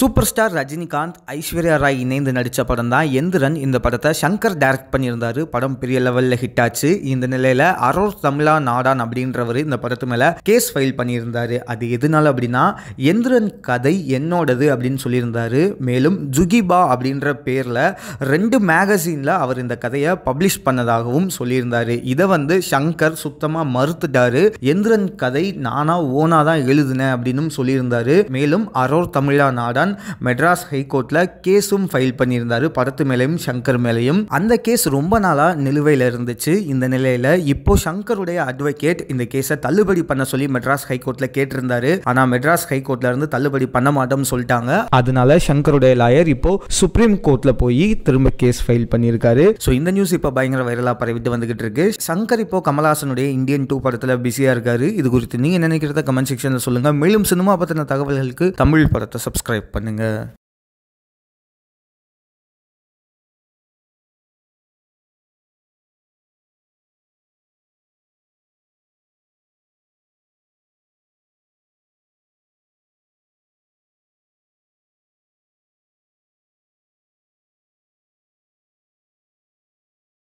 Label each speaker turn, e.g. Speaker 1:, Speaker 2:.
Speaker 1: Super star Rajinikanth Aishwarya Rai இணைந்து நடித்த படம் தான் எந்திரன் இந்த படத்தை சங்கர் டைரக்ட் பண்ணியிருந்தாரு. படம் பெரிய லெவலில் ஹிட் ஆச்சு. இந்த நிலையில் அரோர் தமிழா நாடான் அப்படின்றவர் இந்த படத்து மேலே கேஸ் ஃபைல் பண்ணியிருந்தாரு. அது எதுனால அப்படின்னா எந்திரன் கதை என்னோடது அப்படின்னு சொல்லியிருந்தார். மேலும் ஜுகிபா அப்படின்ற பேரில் ரெண்டு மேகசீனில் அவர் இந்த கதையை பப்ளிஷ் பண்ணதாகவும் சொல்லியிருந்தார். இதை வந்து சங்கர் சுத்தமாக மறுத்துட்டார். எந்திரன் கதை நானாக ஓனாக தான் எழுதினேன் அப்படின்னு சொல்லியிருந்தார். மேலும் அரோர் தமிழா நாடான் மெட்ராஸ் ஹைகோர்ட்ல கேஸும் ஃபைல் பண்ணியிருந்தாரு. படத்து மேலேயும் சங்கர் மேலேயும். அந்த கேஸ் ரொம்ப நாளா நிலுவையில் இருந்துச்சு. இந்த நிலையில இப்போ சங்கருடைய அட்வொகேட் இந்த கேஸை தள்ளுபடி பண்ண சொல்லி மெட்ராஸ் ஹைகோர்ட்ல கேட்டிருந்தாரு. ஆனா மெட்ராஸ் ஹைகோர்ட்ல இருந்து தள்ளுபடி பண்ண மாட்டோம்னு சொல்லிட்டாங்க. அதனால சங்கருடைய லாயர் இப்போ சுப்ரீம் கோர்ட்ல போய் திரும்ப கேஸ் ஃபைல் பண்ணியிருக்காரு. ஸோ இந்த நியூஸ் இப்போ பயங்கர வைரலா பரவிட்டு வந்துகிட்டு இருக்கு. சங்கர் இப்போ கமல்ஹாசனுடைய இந்தியன் டூ படத்துல பிஸியா இருக்காரு. இது குறித்து நீங்க என்ன நினைக்கிறத கமெண்ட் செக்ஷன்ல சொல்லுங்க. மேலும் சினிமா பத்தின தகவல்களுக்கு தமிழ் படத்தை சப்ஸ்கிரைப் பண்ணுங்க. 那个